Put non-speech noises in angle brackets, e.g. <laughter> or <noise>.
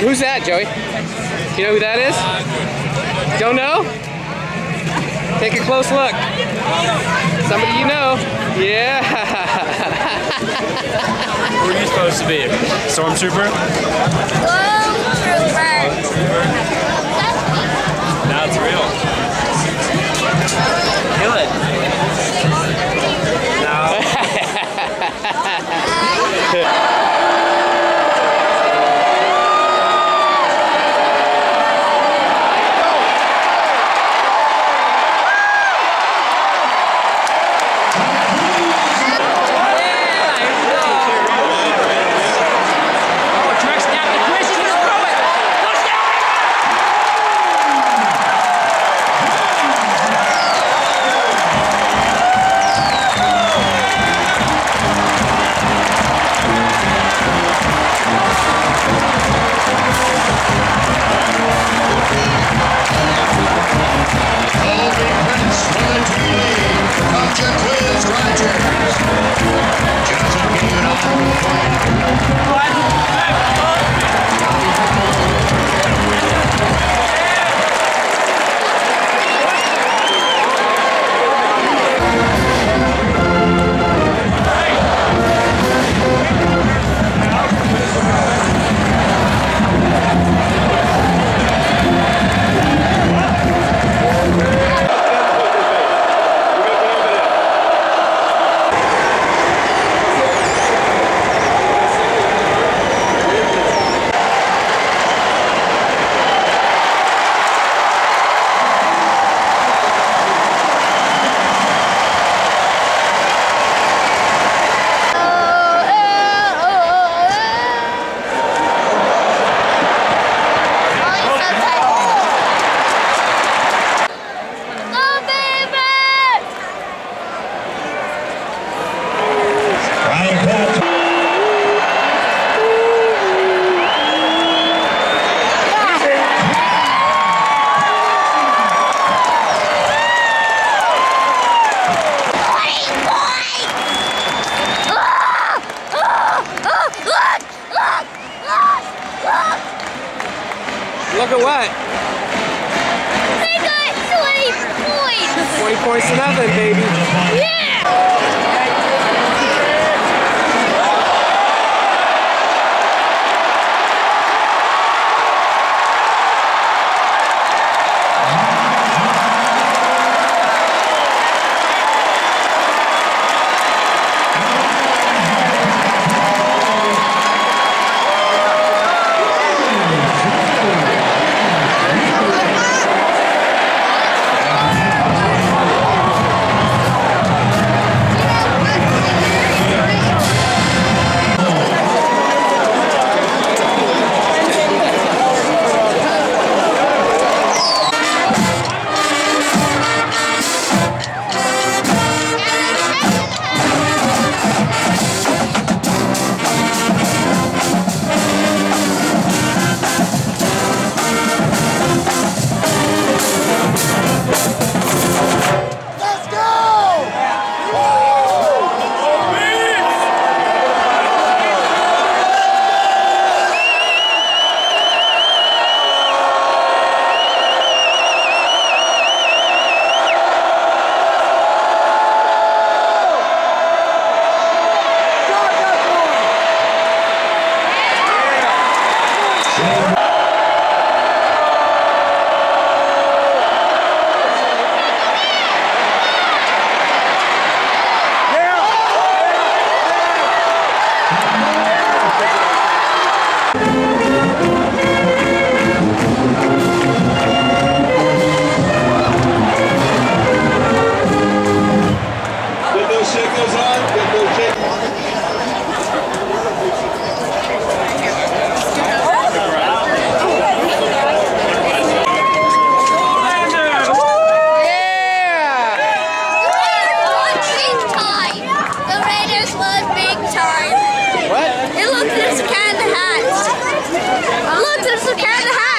Who's that, Joey? You know who that is? Don't know? Take a close look. Somebody you know. Yeah. <laughs> Who are you supposed to be? Stormtrooper? Now it's real. Look at what? I got 20 points! 20 points to nothing, baby. Yeah! Look, there's a cat in the hat!